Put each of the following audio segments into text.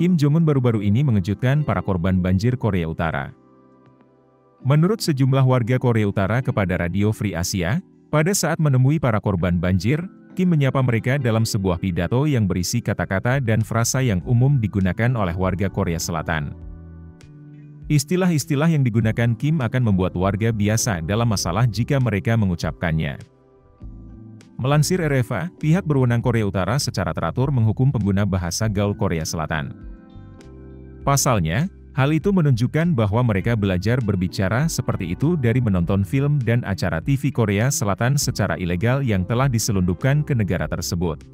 Kim Jong-un baru-baru ini mengejutkan para korban banjir Korea Utara. Menurut sejumlah warga Korea Utara kepada Radio Free Asia, pada saat menemui para korban banjir, Kim menyapa mereka dalam sebuah pidato yang berisi kata-kata dan frasa yang umum digunakan oleh warga Korea Selatan. Istilah-istilah yang digunakan Kim akan membuat warga biasa dalam masalah jika mereka mengucapkannya. Melansir RFA, pihak berwenang Korea Utara secara teratur menghukum pengguna bahasa gaul Korea Selatan. Pasalnya, hal itu menunjukkan bahwa mereka belajar berbicara seperti itu dari menonton film dan acara TV Korea Selatan secara ilegal yang telah diselundupkan ke negara tersebut.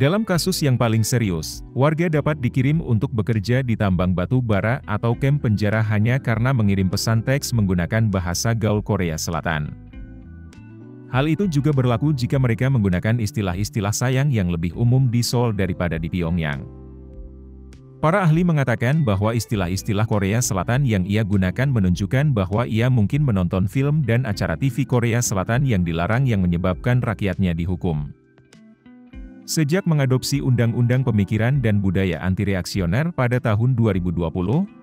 Dalam kasus yang paling serius, warga dapat dikirim untuk bekerja di tambang batu bara atau kem penjara hanya karena mengirim pesan teks menggunakan bahasa gaul Korea Selatan. Hal itu juga berlaku jika mereka menggunakan istilah-istilah sayang yang lebih umum di Seoul daripada di Pyongyang. Para ahli mengatakan bahwa istilah-istilah Korea Selatan yang ia gunakan menunjukkan bahwa ia mungkin menonton film dan acara TV Korea Selatan yang dilarang yang menyebabkan rakyatnya dihukum. Sejak mengadopsi Undang-Undang Pemikiran dan Budaya Anti-Reaksioner pada tahun 2020,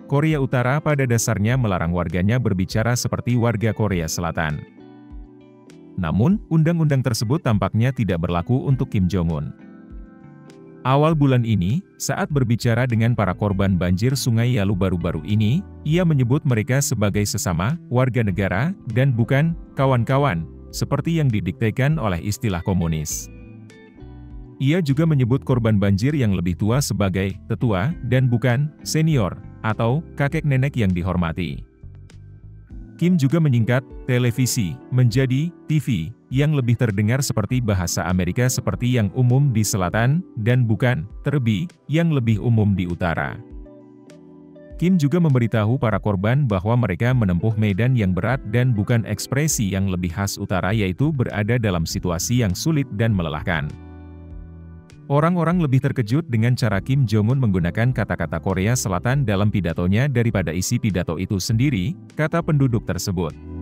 Korea Utara pada dasarnya melarang warganya berbicara seperti warga Korea Selatan. Namun, undang-undang tersebut tampaknya tidak berlaku untuk Kim Jong-un. Awal bulan ini, saat berbicara dengan para korban banjir Sungai Yalu baru-baru ini, ia menyebut mereka sebagai sesama, warga negara, dan bukan kawan-kawan, seperti yang didiktekan oleh istilah komunis. Ia juga menyebut korban banjir yang lebih tua sebagai tetua dan bukan senior atau kakek nenek yang dihormati. Kim juga menyingkat televisi menjadi TV yang lebih terdengar seperti bahasa Amerika seperti yang umum di selatan dan bukan terbi yang lebih umum di utara. Kim juga memberitahu para korban bahwa mereka menempuh medan yang berat dan bukan ekspresi yang lebih khas utara yaitu berada dalam situasi yang sulit dan melelahkan. Orang-orang lebih terkejut dengan cara Kim Jong-un menggunakan kata-kata Korea Selatan dalam pidatonya daripada isi pidato itu sendiri, kata penduduk tersebut.